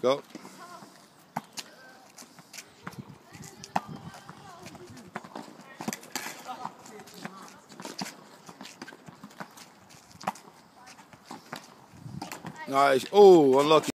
Go. Nice. Oh, unlucky.